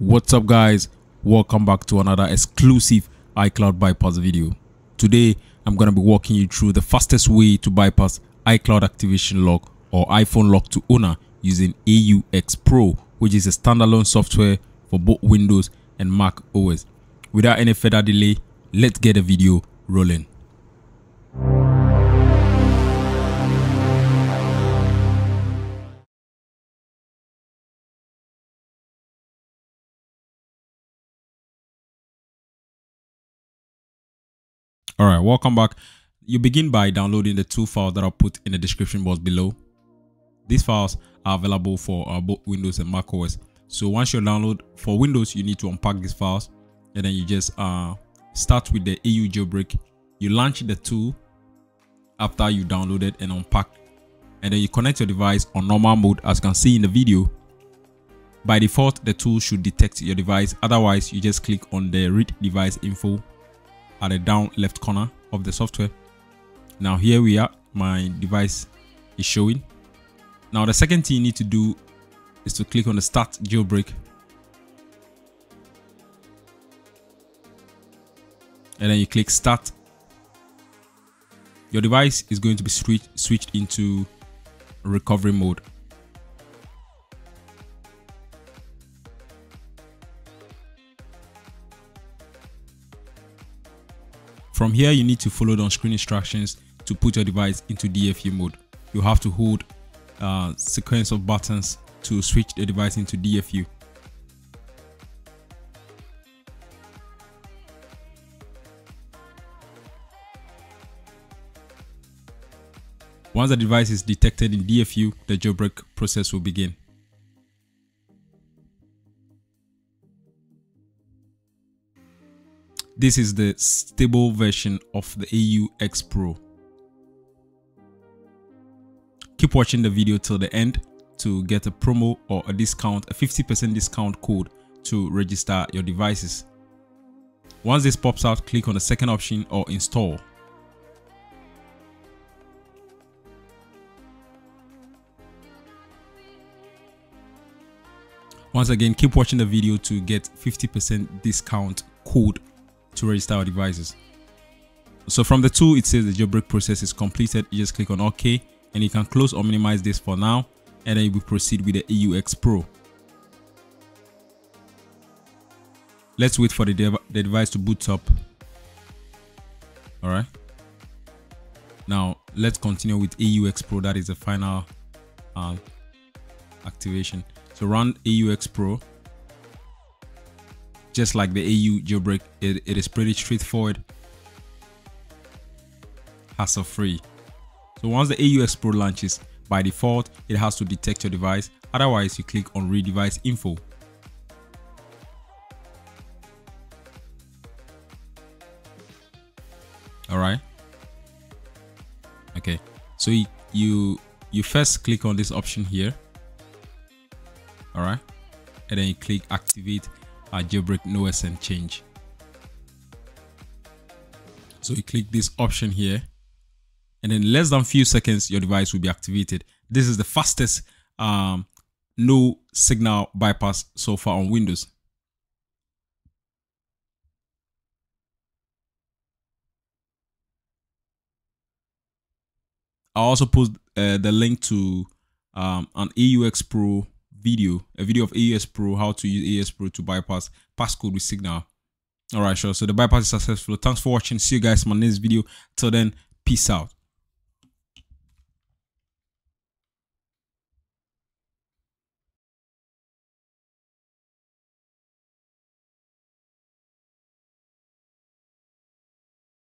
What's up guys? Welcome back to another exclusive iCloud bypass video. Today I'm going to be walking you through the fastest way to bypass iCloud activation lock or iPhone lock to owner using AUX Pro which is a standalone software for both Windows and Mac OS. Without any further delay, let's get the video rolling. All right welcome back. You begin by downloading the two files that are put in the description box below. These files are available for uh, both windows and mac os so once you download for windows you need to unpack these files and then you just uh, start with the au jailbreak. You launch the tool after you downloaded and unpacked and then you connect your device on normal mode as you can see in the video. By default the tool should detect your device. Otherwise you just click on the read device info at the down left corner of the software. Now here we are, my device is showing. Now the second thing you need to do is to click on the start jailbreak. And then you click start. Your device is going to be switch, switched into recovery mode. From here, you need to follow the on-screen instructions to put your device into DFU mode. You have to hold a uh, sequence of buttons to switch the device into DFU. Once the device is detected in DFU, the jailbreak process will begin. This is the stable version of the AUX Pro. Keep watching the video till the end to get a promo or a discount, a 50% discount code to register your devices. Once this pops out, click on the second option or install. Once again, keep watching the video to get 50% discount code to register our devices. So from the tool, it says the jailbreak process is completed. You just click on OK and you can close or minimize this for now. And then you will proceed with the EUX Pro. Let's wait for the, dev the device to boot up. All right. Now let's continue with AUX Pro. That is the final uh, activation. So run AUX Pro just like the AU jailbreak, it, it is pretty straightforward, hassle free. So once the AU Pro launches, by default, it has to detect your device. Otherwise, you click on read device info. All right. Okay. So you, you you first click on this option here. All right. And then you click activate our jailbreak no SN change. So you click this option here and in less than few seconds, your device will be activated. This is the fastest um, no signal bypass so far on Windows. I'll also post uh, the link to um, an AUX Pro video, a video of AES Pro, how to use AES Pro to bypass passcode with Signal. All right, sure. So the bypass is successful. Thanks for watching. See you guys in my next video. Till then, peace out.